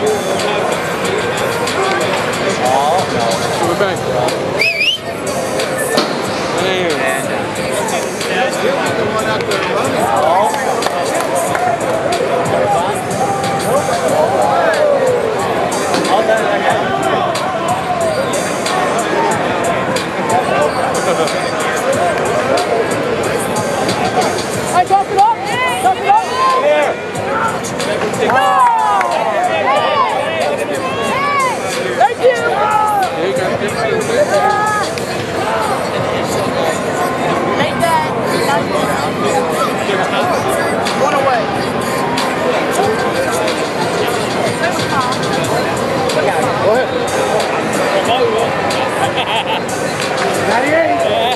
Hey, top it up! Top it up! Here! 何がいい